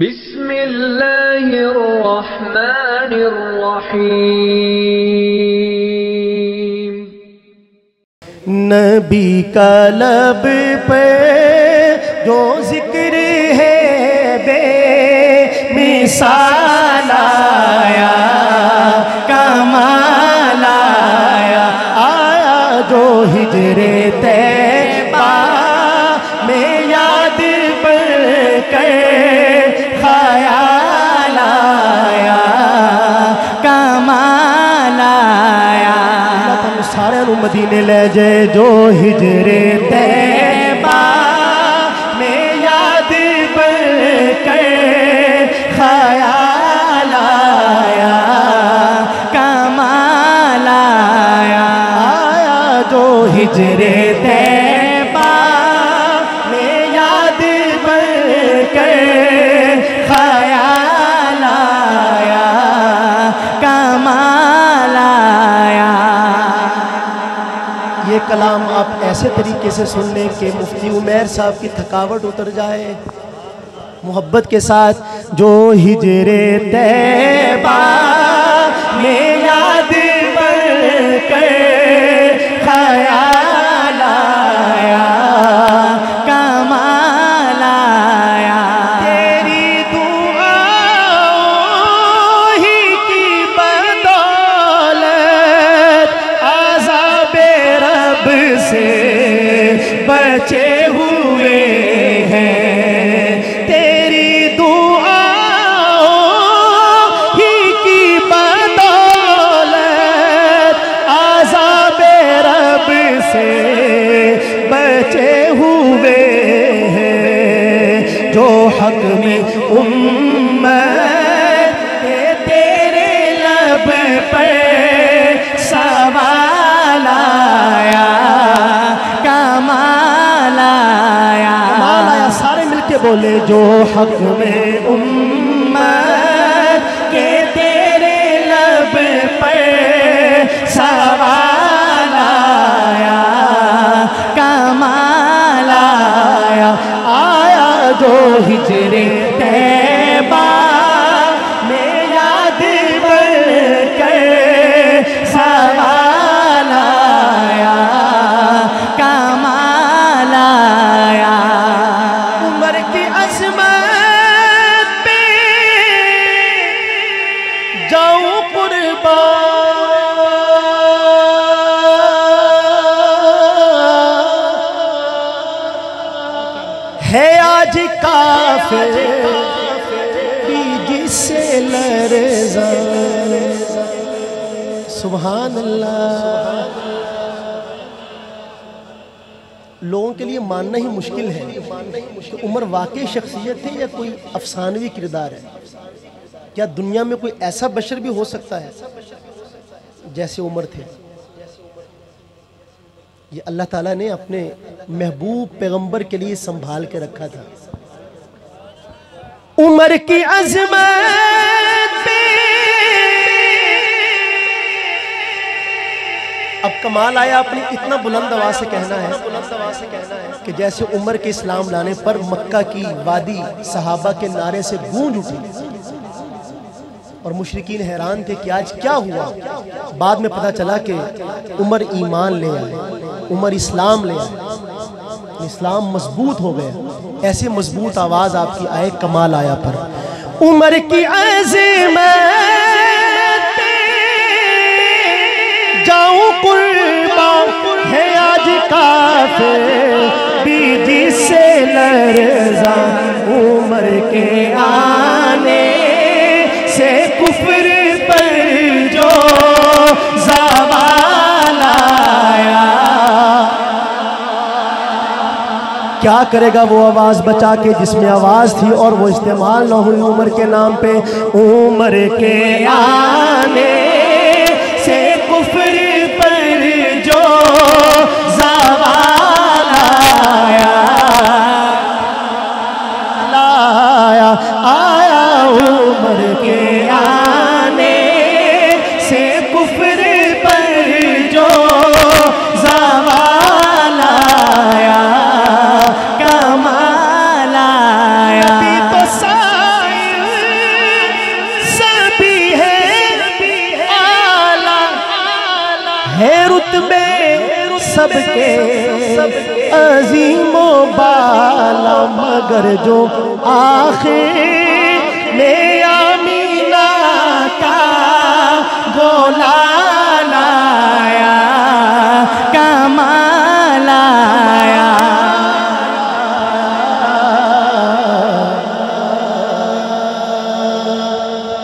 बिस्मिल्लाहिर्रहमानिर्रहीम नबी का लब पे जो ज़िक्र है बे मिसाल आया कमाल आया आया जो हिजरे तैबा में याद पर कर ख्याल मदीने ले जाए जो हिजरे तैबा में याद पर कर ख्याल आया, कमाल आया। जो हिजरे तैबा कलाम आप ऐसे तरीके से सुन लें कि मुफ्ती उमेर साहब की थकावट उतर जाए, मोहब्बत के साथ, जो हिजरे तैबा में याद पर कर बचे हुए हैं, जो हक में उम्मत तेरे लब पर सवाल आया। कमाल आया, सारे मिलके बोले, जो हक में उम्मत हिजरे तैबा में याद पर कर सवाल आया, कमाल आया। उम्र की अजमत पे जाऊँ कुर्बान है आज काफिर भी जिससे लरजा। सुभान अल्लाह लोगों के लिए मानना ही मुश्किल है कि उमर वाकई शख्सियत है या कोई अफसानवी किरदार है। क्या दुनिया में कोई ऐसा बशर भी हो सकता है जैसे उमर थे? ये अल्लाह ताला ने अपने महबूब पैगंबर के लिए संभाल के रखा था। उमर की अजमत अब कमाल आया अपनी इतना बुलंद आवाज़ से कहना है कि जैसे उमर के इस्लाम लाने पर मक्का की वादी सहाबा के नारे से गूंज उठी। और मुशरकिन हैरान थे कि आज क्या हुआ। बाद में पता चला कि उमर ईमान ले आए, उमर इस्लाम ले आए। इस्लाम मज़बूत हो गया। ऐसे मज़बूत आवाज़ आपकी आए कमाल आया पर। उमर की जाऊँ कुर्बान है आज बीजी से लरजा उमर के आने। कुफर पर जो आया। क्या करेगा वो आवाज़ बचा के जिसमें आवाज़ थी और वो इस्तेमाल न हुई उम्र के नाम पे? उम्र के आने है रुतबे सबके अजीमो बाला मगर जो आखिर में आमीना का गोला